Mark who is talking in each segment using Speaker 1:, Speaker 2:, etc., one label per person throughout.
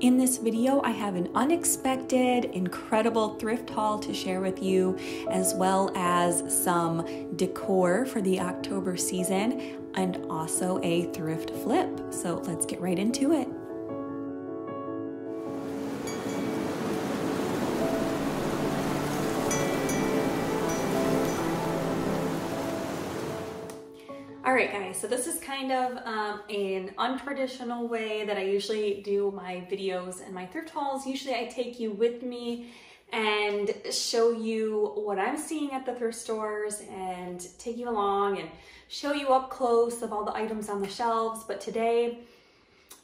Speaker 1: In this video, I have an unexpected, incredible thrift haul to share with you, as well as some decor for the October season and also a thrift flip. So let's get right into it. Right, guys, so this is kind of um, an untraditional way that I usually do my videos and my thrift hauls. Usually I take you with me and show you what I'm seeing at the thrift stores and take you along and show you up close of all the items on the shelves. But today,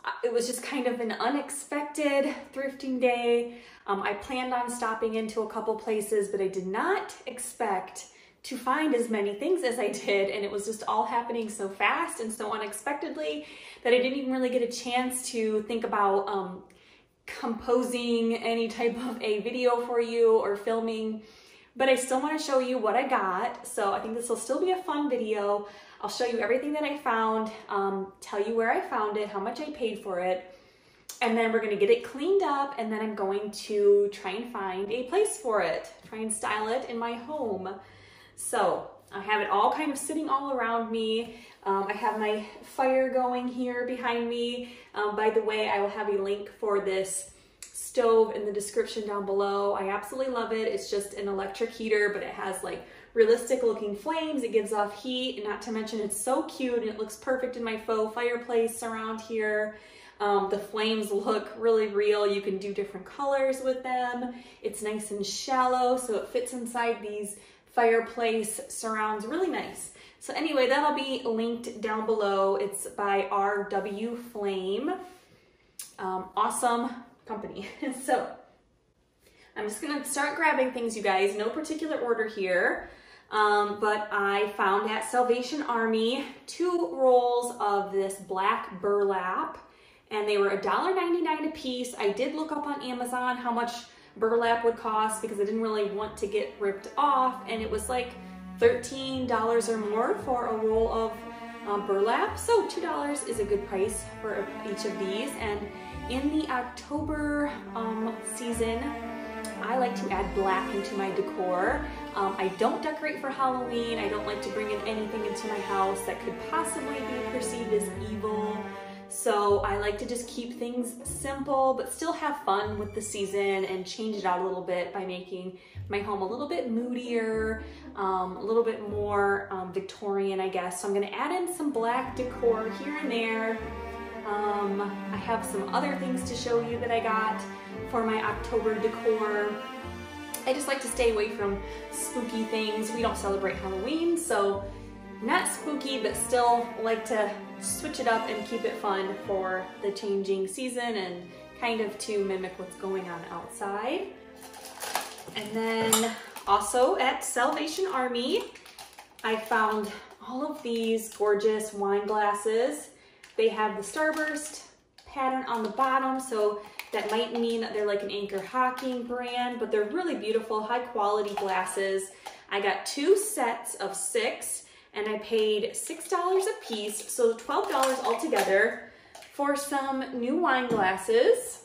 Speaker 1: uh, it was just kind of an unexpected thrifting day. Um, I planned on stopping into a couple places, but I did not expect to find as many things as I did. And it was just all happening so fast and so unexpectedly that I didn't even really get a chance to think about um, composing any type of a video for you or filming. But I still want to show you what I got. So I think this will still be a fun video. I'll show you everything that I found, um, tell you where I found it, how much I paid for it, and then we're gonna get it cleaned up and then I'm going to try and find a place for it, try and style it in my home. So I have it all kind of sitting all around me. Um, I have my fire going here behind me. Um, by the way, I will have a link for this stove in the description down below. I absolutely love it. It's just an electric heater, but it has like realistic looking flames. It gives off heat, and not to mention it's so cute and it looks perfect in my faux fireplace around here. Um, the flames look really real. You can do different colors with them. It's nice and shallow, so it fits inside these fireplace surrounds really nice. So anyway, that'll be linked down below. It's by RW Flame. Um, awesome company. so I'm just gonna start grabbing things, you guys. No particular order here. Um, but I found at Salvation Army two rolls of this black burlap and they were $1.99 a piece. I did look up on Amazon how much burlap would cost because I didn't really want to get ripped off and it was like $13 or more for a roll of um, burlap. So $2 is a good price for each of these and in the October um, season I like to add black into my decor. Um, I don't decorate for Halloween. I don't like to bring in anything into my house that could possibly be perceived as evil. So I like to just keep things simple, but still have fun with the season and change it out a little bit by making my home a little bit moodier, um, a little bit more um, Victorian, I guess. So I'm gonna add in some black decor here and there. Um, I have some other things to show you that I got for my October decor. I just like to stay away from spooky things. We don't celebrate Halloween, so not spooky, but still like to switch it up and keep it fun for the changing season and kind of to mimic what's going on outside. And then also at Salvation Army, I found all of these gorgeous wine glasses. They have the Starburst pattern on the bottom, so that might mean that they're like an Anchor Hocking brand, but they're really beautiful, high quality glasses. I got two sets of six and I paid $6 a piece, so $12 altogether for some new wine glasses.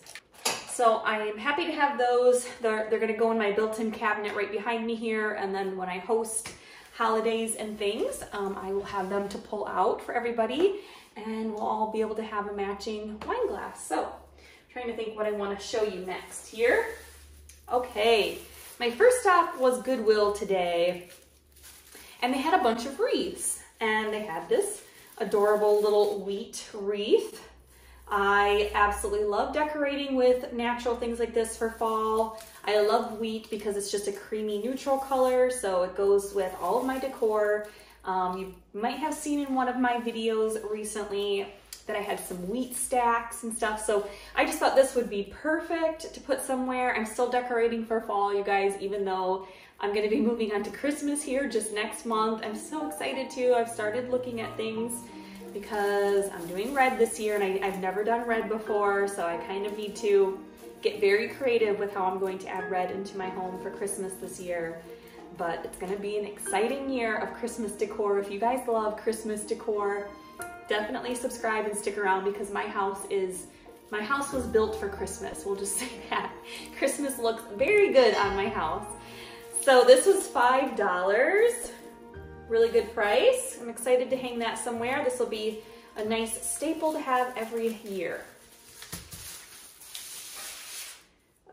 Speaker 1: So I am happy to have those. They're, they're gonna go in my built-in cabinet right behind me here, and then when I host holidays and things, um, I will have them to pull out for everybody, and we'll all be able to have a matching wine glass. So, trying to think what I wanna show you next here. Okay, my first stop was Goodwill today and they had a bunch of wreaths and they had this adorable little wheat wreath. I absolutely love decorating with natural things like this for fall. I love wheat because it's just a creamy neutral color, so it goes with all of my decor. Um, you might have seen in one of my videos recently that I had some wheat stacks and stuff. So I just thought this would be perfect to put somewhere. I'm still decorating for fall, you guys, even though I'm gonna be moving on to Christmas here just next month. I'm so excited to. I've started looking at things because I'm doing red this year and I, have never done red before, so I kind of need to get very creative with how I'm going to add red into my home for Christmas this year. But it's gonna be an exciting year of Christmas decor. If you guys love Christmas decor, definitely subscribe and stick around because my house is My house was built for Christmas, we'll just say that. Christmas looks very good on my house. So this was $5, really good price. I'm excited to hang that somewhere. This will be a nice staple to have every year.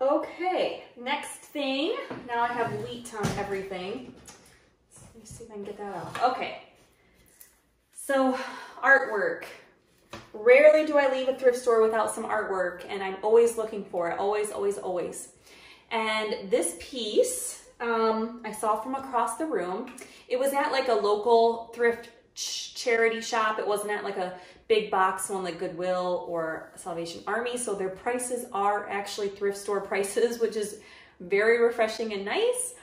Speaker 1: Okay, next thing. Now I have wheat on everything. Let me see if I can get that out. Okay, so artwork. Rarely do I leave a thrift store without some artwork and I'm always looking for it, always, always, always. And this piece um, I saw from across the room. It was at like a local thrift ch charity shop. It wasn't at like a big box one like Goodwill or Salvation Army. So their prices are actually thrift store prices, which is very refreshing and nice.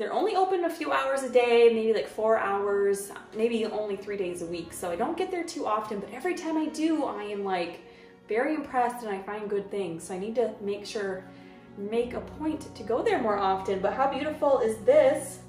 Speaker 1: They're only open a few hours a day, maybe like four hours, maybe only three days a week. So I don't get there too often, but every time I do, I am like very impressed and I find good things. So I need to make sure, make a point to go there more often. But how beautiful is this?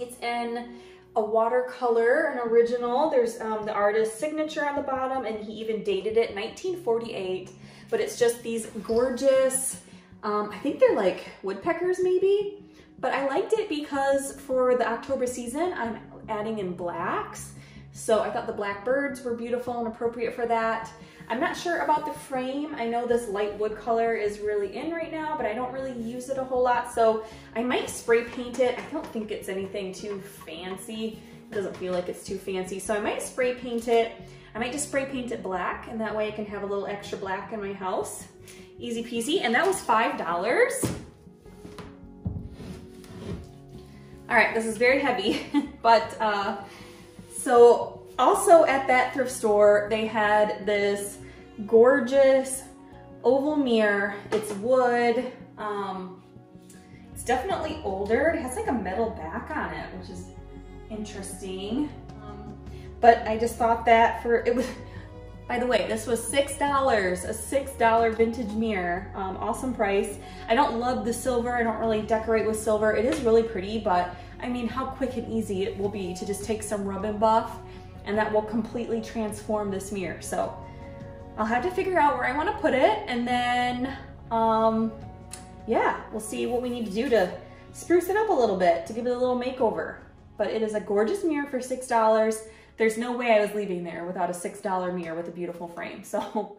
Speaker 1: It's in a watercolor, an original. There's um, the artist's signature on the bottom and he even dated it 1948. But it's just these gorgeous, um, I think they're like woodpeckers maybe. But I liked it because for the October season, I'm adding in blacks. So I thought the black birds were beautiful and appropriate for that. I'm not sure about the frame. I know this light wood color is really in right now, but I don't really use it a whole lot. So I might spray paint it. I don't think it's anything too fancy. It doesn't feel like it's too fancy. So I might spray paint it. I might just spray paint it black and that way I can have a little extra black in my house. Easy peasy. And that was $5. All right, this is very heavy, but uh, so also at that thrift store, they had this gorgeous oval mirror. It's wood. Um, it's definitely older. It has like a metal back on it, which is interesting. Um, but I just thought that for, it was, by the way, this was $6, a $6 vintage mirror. Um, awesome price. I don't love the silver. I don't really decorate with silver. It is really pretty, but I mean, how quick and easy it will be to just take some rub and buff and that will completely transform this mirror. So I'll have to figure out where I wanna put it and then, um, yeah, we'll see what we need to do to spruce it up a little bit, to give it a little makeover. But it is a gorgeous mirror for $6. There's no way I was leaving there without a $6 mirror with a beautiful frame. So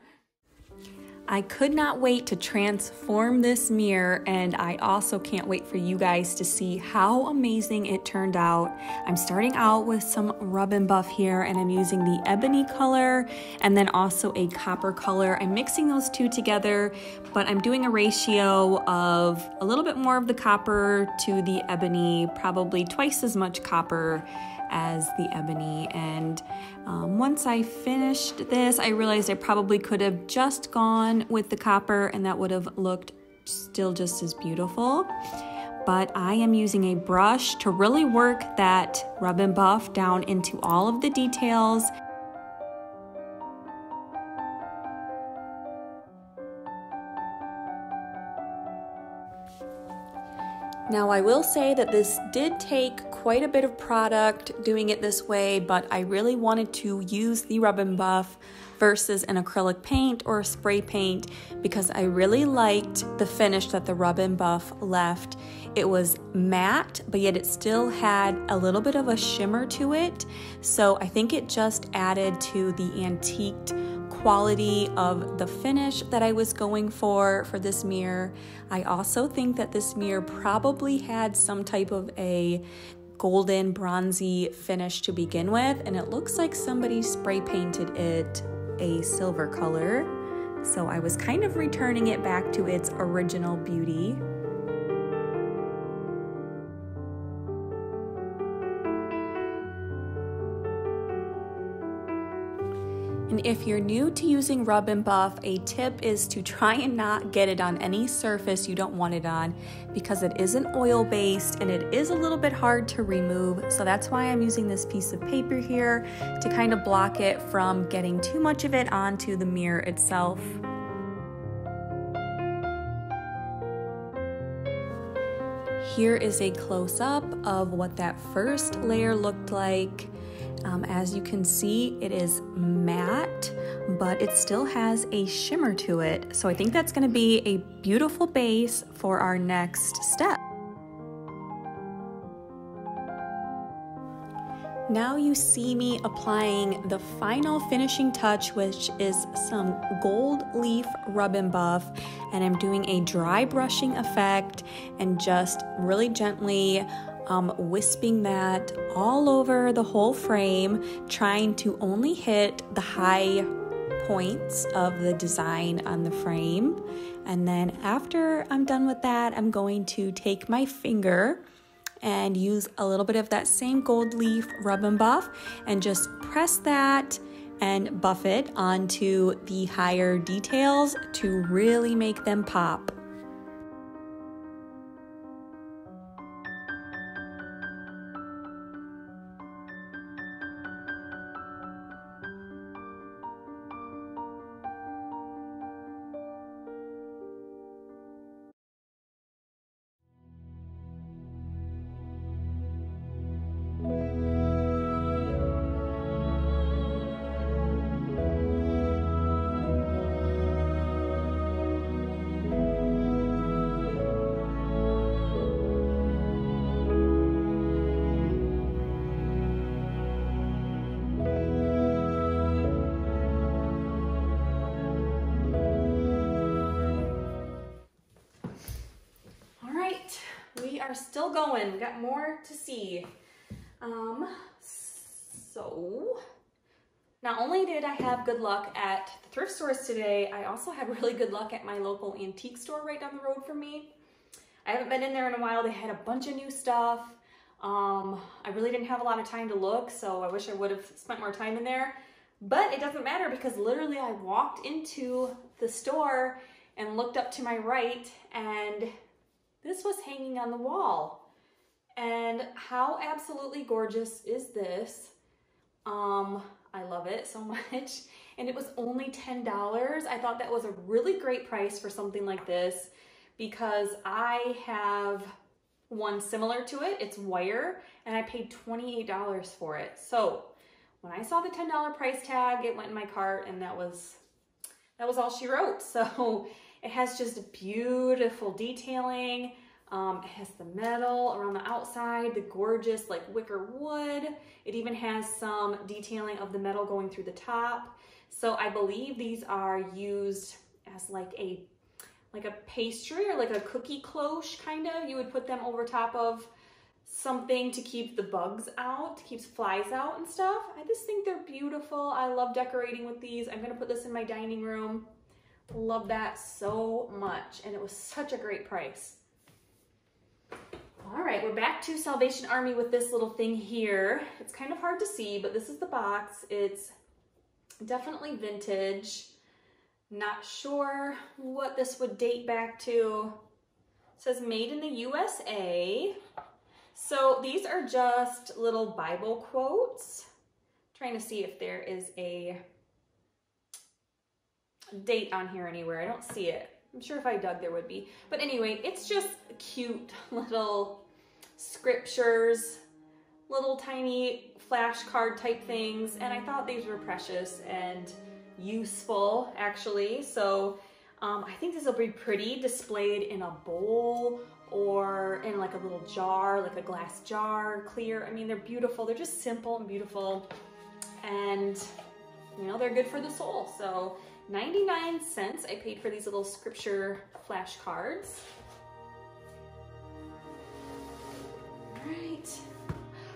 Speaker 1: I could not wait to transform this mirror and I also can't wait for you guys to see how amazing it turned out. I'm starting out with some rub and buff here and I'm using the ebony color and then also a copper color. I'm mixing those two together but I'm doing a ratio of a little bit more of the copper to the ebony, probably twice as much copper as the ebony. And um, once I finished this, I realized I probably could have just gone with the copper and that would have looked still just as beautiful. But I am using a brush to really work that rub and buff down into all of the details Now, I will say that this did take quite a bit of product doing it this way, but I really wanted to use the rub and buff versus an acrylic paint or a spray paint because I really liked the finish that the rub and buff left. It was matte, but yet it still had a little bit of a shimmer to it. So I think it just added to the antiqued quality of the finish that I was going for for this mirror. I also think that this mirror probably had some type of a golden bronzy finish to begin with and it looks like somebody spray painted it a silver color. So I was kind of returning it back to its original beauty. And if you're new to using rub and buff, a tip is to try and not get it on any surface you don't want it on because it isn't oil based and it is a little bit hard to remove. So that's why I'm using this piece of paper here to kind of block it from getting too much of it onto the mirror itself. Here is a close up of what that first layer looked like. Um, as you can see, it is matte, but it still has a shimmer to it. So I think that's gonna be a beautiful base for our next step. Now you see me applying the final finishing touch, which is some gold leaf rub and buff. And I'm doing a dry brushing effect and just really gently um, wisping that all over the whole frame, trying to only hit the high points of the design on the frame. And then after I'm done with that, I'm going to take my finger and use a little bit of that same gold leaf rub and buff and just press that and buff it onto the higher details to really make them pop. Still going. We got more to see. Um, so not only did I have good luck at the thrift stores today, I also had really good luck at my local antique store right down the road from me. I haven't been in there in a while. They had a bunch of new stuff. Um, I really didn't have a lot of time to look, so I wish I would have spent more time in there. But it doesn't matter because literally I walked into the store and looked up to my right and this was hanging on the wall. And how absolutely gorgeous is this? Um, I love it so much. And it was only $10. I thought that was a really great price for something like this because I have one similar to it. It's wire and I paid $28 for it. So when I saw the $10 price tag, it went in my cart and that was, that was all she wrote. So it has just beautiful detailing. Um, it has the metal around the outside, the gorgeous like wicker wood. It even has some detailing of the metal going through the top. So I believe these are used as like a like a pastry or like a cookie cloche kind of. You would put them over top of something to keep the bugs out, keeps flies out and stuff. I just think they're beautiful. I love decorating with these. I'm gonna put this in my dining room. Love that so much. And it was such a great price. All right, we're back to Salvation Army with this little thing here. It's kind of hard to see, but this is the box. It's definitely vintage. Not sure what this would date back to. It says made in the USA. So these are just little Bible quotes. I'm trying to see if there is a date on here anywhere. I don't see it. I'm sure if I dug there would be. But anyway, it's just cute little scriptures, little tiny flashcard type things. And I thought these were precious and useful actually. So um, I think this will be pretty displayed in a bowl or in like a little jar, like a glass jar, clear. I mean, they're beautiful. They're just simple and beautiful. And you know, they're good for the soul. So 99 cents I paid for these little scripture flashcards. All right.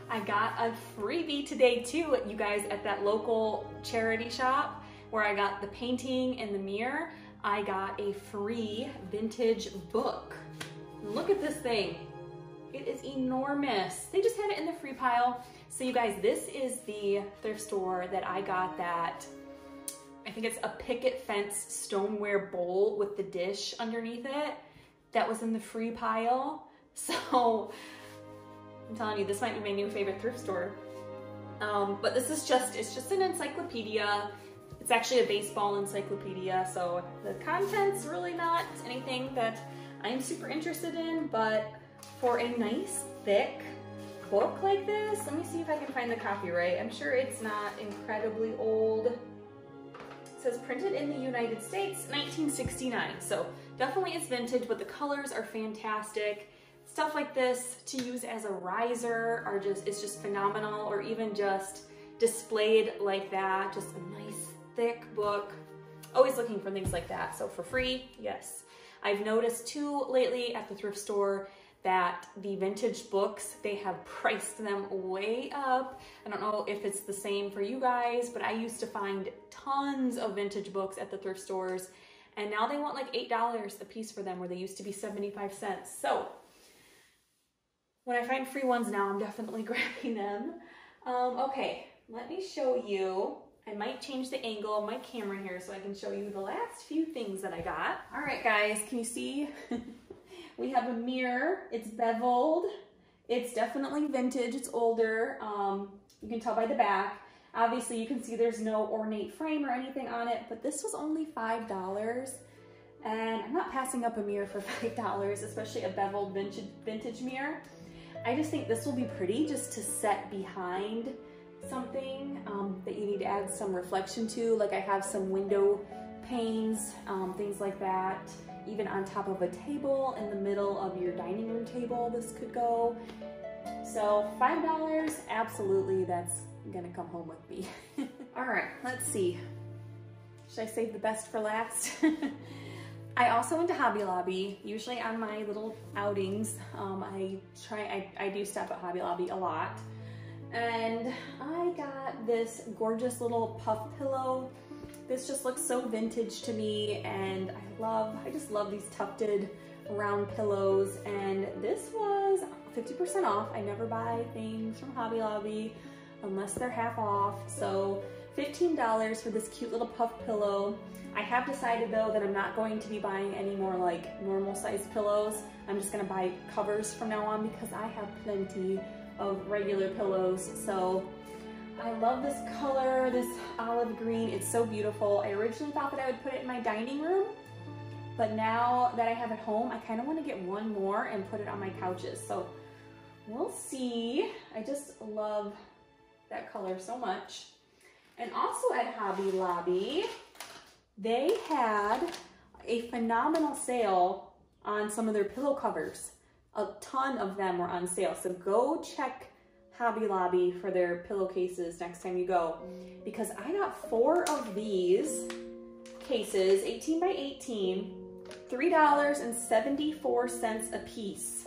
Speaker 1: I got a freebie today too, you guys, at that local charity shop where I got the painting and the mirror. I got a free vintage book. Look at this thing. It is enormous. They just had it in the free pile. So you guys, this is the thrift store that I got that think it's a picket fence stoneware bowl with the dish underneath it that was in the free pile. So I'm telling you, this might be my new favorite thrift store. Um, but this is just, it's just an encyclopedia. It's actually a baseball encyclopedia, so the content's really not anything that I'm super interested in, but for a nice, thick book like this. Let me see if I can find the copyright. I'm sure it's not incredibly old. It says printed in the United States, 1969. So definitely it's vintage, but the colors are fantastic. Stuff like this to use as a riser are just, it's just phenomenal or even just displayed like that. Just a nice thick book. Always looking for things like that. So for free, yes. I've noticed too lately at the thrift store that the vintage books, they have priced them way up. I don't know if it's the same for you guys, but I used to find tons of vintage books at the thrift stores and now they want like $8 a piece for them where they used to be 75 cents. So when I find free ones now, I'm definitely grabbing them. Um, okay, let me show you. I might change the angle of my camera here so I can show you the last few things that I got. All right, guys, can you see? we have a mirror. It's beveled. It's definitely vintage. It's older. Um, you can tell by the back. Obviously, you can see there's no ornate frame or anything on it, but this was only $5. And I'm not passing up a mirror for $5, especially a beveled vintage, vintage mirror. I just think this will be pretty just to set behind something um, that you need to add some reflection to. Like I have some window panes, um, things like that. Even on top of a table in the middle of your dining room table, this could go. So $5, absolutely, that's gonna come home with me. All right, let's see. Should I save the best for last? I also went to Hobby Lobby. Usually on my little outings, um, I try, I, I do stop at Hobby Lobby a lot and I got this gorgeous little puff pillow. This just looks so vintage to me and I love, I just love these tufted round pillows and this was 50% off. I never buy things from Hobby Lobby unless they're half off. So $15 for this cute little puff pillow. I have decided though that I'm not going to be buying any more like normal size pillows. I'm just gonna buy covers from now on because I have plenty of regular pillows. So I love this color, this olive green. It's so beautiful. I originally thought that I would put it in my dining room, but now that I have it home, I kind of want to get one more and put it on my couches. So we'll see. I just love that color so much. And also at Hobby Lobby, they had a phenomenal sale on some of their pillow covers a ton of them were on sale. So go check Hobby Lobby for their pillowcases next time you go because I got four of these cases, 18 by 18, $3.74 a piece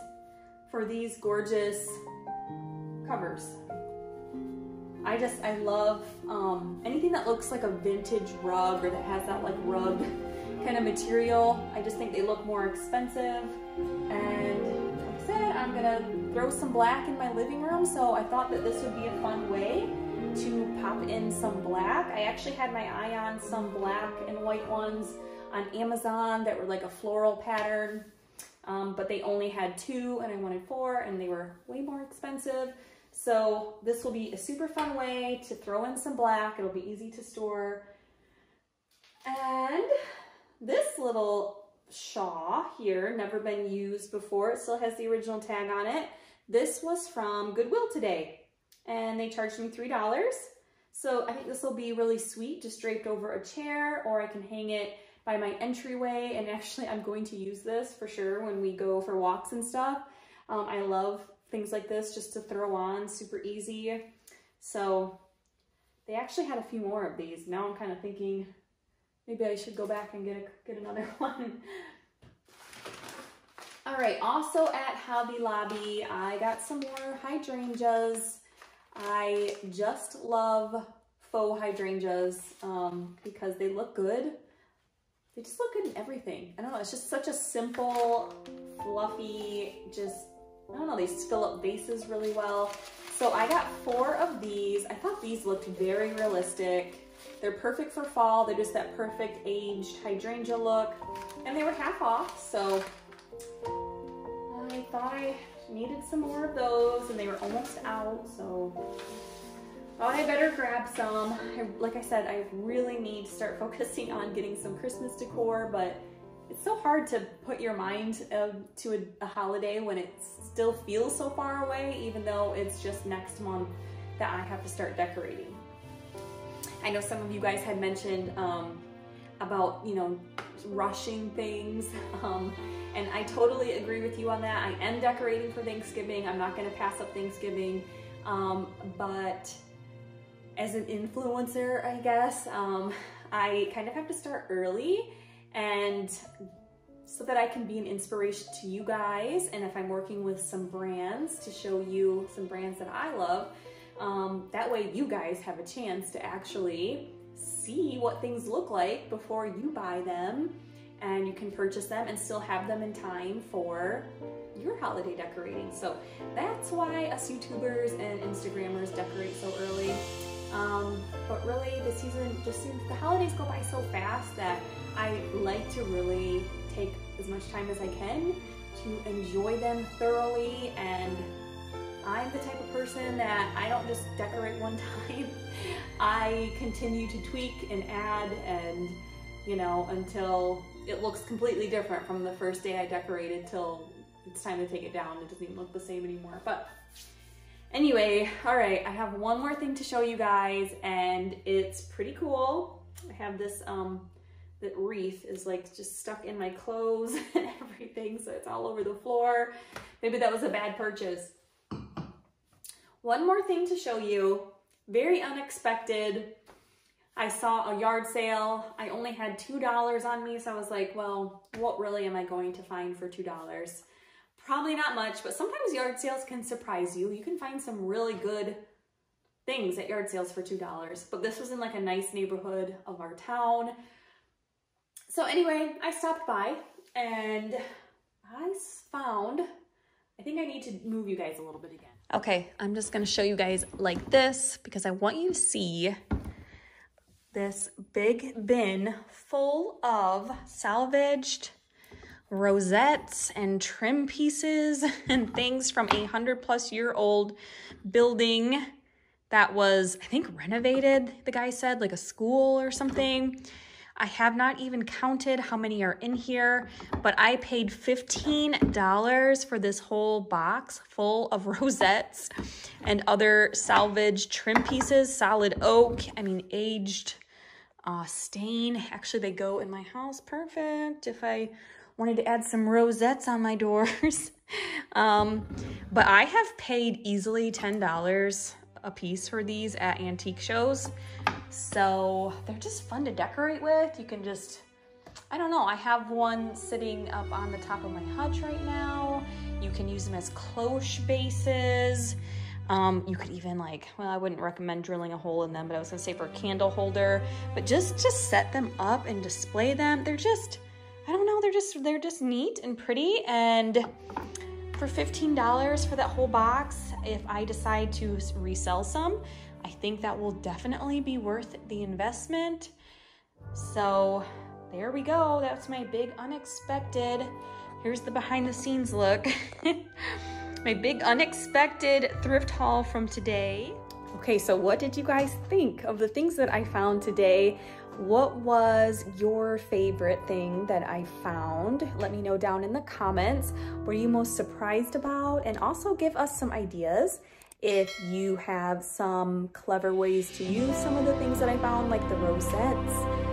Speaker 1: for these gorgeous covers. I just, I love um, anything that looks like a vintage rug or that has that like rug kind of material. I just think they look more expensive and I'm gonna throw some black in my living room, so I thought that this would be a fun way to pop in some black. I actually had my eye on some black and white ones on Amazon that were like a floral pattern, um, but they only had two and I wanted four and they were way more expensive. So this will be a super fun way to throw in some black. It'll be easy to store. And this little Shaw here, never been used before. It still has the original tag on it. This was from Goodwill today and they charged me $3. So I think this will be really sweet, just draped over a chair or I can hang it by my entryway. And actually I'm going to use this for sure when we go for walks and stuff. Um, I love things like this just to throw on, super easy. So they actually had a few more of these. Now I'm kind of thinking Maybe I should go back and get, a, get another one. All right, also at Hobby Lobby, I got some more hydrangeas. I just love faux hydrangeas um, because they look good. They just look good in everything. I don't know, it's just such a simple, fluffy, just, I don't know, they fill up vases really well. So I got four of these. I thought these looked very realistic. They're perfect for fall. They're just that perfect aged hydrangea look. And they were half off, so I thought I needed some more of those and they were almost out, so thought I better grab some. I, like I said, I really need to start focusing on getting some Christmas decor, but it's so hard to put your mind uh, to a, a holiday when it still feels so far away, even though it's just next month that I have to start decorating. I know some of you guys had mentioned um, about, you know, rushing things. Um, and I totally agree with you on that. I am decorating for Thanksgiving. I'm not gonna pass up Thanksgiving. Um, but as an influencer, I guess, um, I kind of have to start early and so that I can be an inspiration to you guys. And if I'm working with some brands to show you some brands that I love, um, that way you guys have a chance to actually see what things look like before you buy them and you can purchase them and still have them in time for your holiday decorating. So that's why us YouTubers and Instagrammers decorate so early. Um, but really the season just seems, the holidays go by so fast that I like to really take as much time as I can to enjoy them thoroughly and I'm the type of person that I don't just decorate one time. I continue to tweak and add and you know until it looks completely different from the first day I decorated till it's time to take it down. It doesn't even look the same anymore. But anyway, all right, I have one more thing to show you guys and it's pretty cool. I have this, um, that wreath is like just stuck in my clothes and everything. So it's all over the floor. Maybe that was a bad purchase. One more thing to show you, very unexpected. I saw a yard sale. I only had $2 on me, so I was like, well, what really am I going to find for $2? Probably not much, but sometimes yard sales can surprise you. You can find some really good things at yard sales for $2, but this was in like a nice neighborhood of our town. So anyway, I stopped by and I found, I think I need to move you guys a little bit again. Okay, I'm just gonna show you guys like this because I want you to see this big bin full of salvaged rosettes and trim pieces and things from a hundred plus year old building that was, I think, renovated, the guy said, like a school or something. I have not even counted how many are in here, but I paid $15 for this whole box full of rosettes and other salvage trim pieces, solid oak, I mean aged uh, stain. Actually, they go in my house perfect if I wanted to add some rosettes on my doors. um, but I have paid easily $10 a piece for these at antique shows. So they're just fun to decorate with. You can just, I don't know, I have one sitting up on the top of my hutch right now. You can use them as cloche bases. Um, you could even like, well, I wouldn't recommend drilling a hole in them, but I was gonna say for a candle holder, but just just set them up and display them. They're just, I don't know, they're just, they're just neat and pretty. And for $15 for that whole box, if I decide to resell some, I think that will definitely be worth the investment. So there we go. That's my big unexpected. Here's the behind the scenes look. my big unexpected thrift haul from today. Okay, so what did you guys think of the things that I found today? What was your favorite thing that I found? Let me know down in the comments. Were you most surprised about? And also give us some ideas if you have some clever ways to use some of the things that I found, like the rosettes